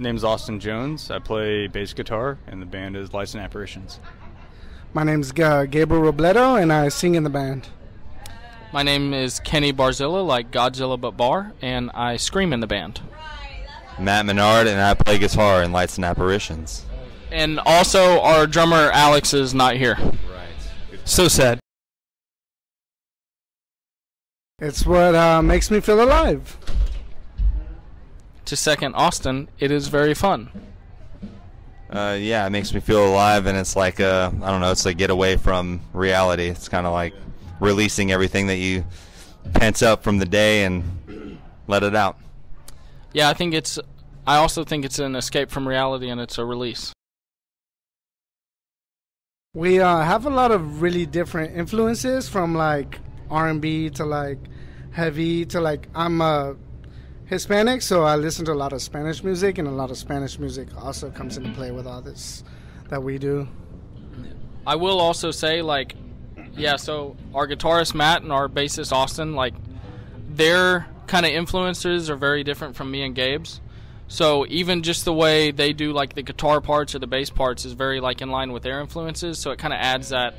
name's Austin Jones. I play bass guitar, and the band is Lights and Apparitions. My name's uh, Gabriel Robledo, and I sing in the band. My name is Kenny Barzilla, like Godzilla but bar, and I scream in the band. Matt Menard, and I play guitar in Lights and Apparitions. And also, our drummer Alex is not here. Right. So sad. It's what uh, makes me feel alive. To second Austin, it is very fun. Uh, yeah, it makes me feel alive, and it's like a, I don't know, it's a getaway from reality. It's kind of like releasing everything that you pent up from the day and let it out. Yeah, I think it's. I also think it's an escape from reality, and it's a release. We uh, have a lot of really different influences from like R&B to like heavy to like I'm a Hispanic, so I listen to a lot of Spanish music, and a lot of Spanish music also comes into play with all this that we do. I will also say, like, yeah, so our guitarist Matt and our bassist Austin, like, their kind of influences are very different from me and Gabe's. So even just the way they do like the guitar parts or the bass parts is very like in line with their influences. So it kind of adds that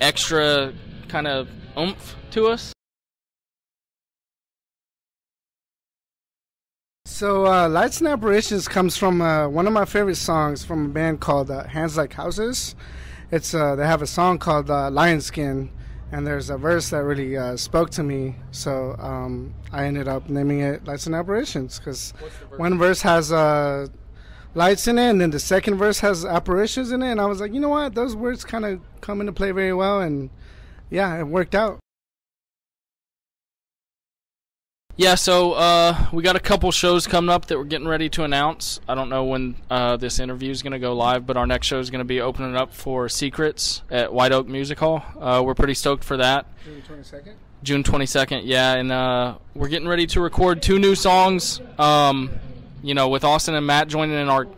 extra kind of oomph to us. So, uh, Lights and Apparitions comes from uh, one of my favorite songs from a band called uh, Hands Like Houses. It's uh, they have a song called uh, Lion Skin, and there's a verse that really uh, spoke to me. So um, I ended up naming it Lights and Apparitions because one verse has uh, lights in it, and then the second verse has apparitions in it. And I was like, you know what? Those words kind of come into play very well, and yeah, it worked out. Yeah, so uh, we got a couple shows coming up that we're getting ready to announce. I don't know when uh, this interview is going to go live, but our next show is going to be opening up for Secrets at White Oak Music Hall. Uh, we're pretty stoked for that. June twenty second. June 22nd, yeah, and uh, we're getting ready to record two new songs. Um, you know, with Austin and Matt joining in our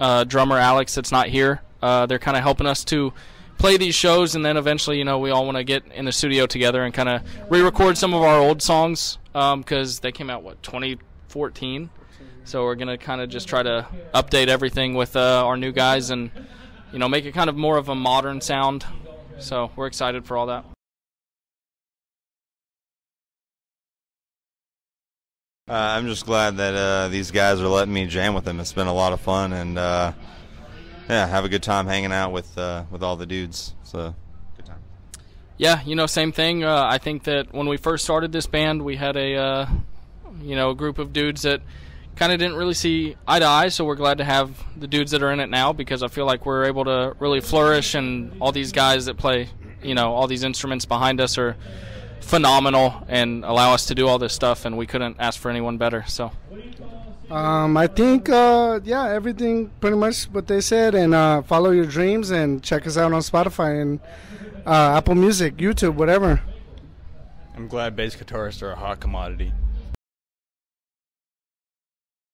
uh, drummer Alex that's not here. Uh, they're kind of helping us to play these shows, and then eventually, you know, we all want to get in the studio together and kind of re-record some of our old songs because um, they came out what 2014. So we're gonna kind of just try to update everything with uh, our new guys and you know make it kind of more of a modern sound. So we're excited for all that. Uh, I'm just glad that uh, these guys are letting me jam with them. It's been a lot of fun, and uh, yeah, have a good time hanging out with uh, with all the dudes. So good time. Yeah, you know, same thing. Uh, I think that when we first started this band, we had a uh, you know a group of dudes that kind of didn't really see eye to eye. So we're glad to have the dudes that are in it now because I feel like we're able to really flourish, and all these guys that play, you know, all these instruments behind us are phenomenal and allow us to do all this stuff. And we couldn't ask for anyone better. So. Um, I think, uh, yeah, everything pretty much what they said, and uh, follow your dreams and check us out on Spotify and uh, Apple Music, YouTube, whatever. I'm glad bass guitarists are a hot commodity.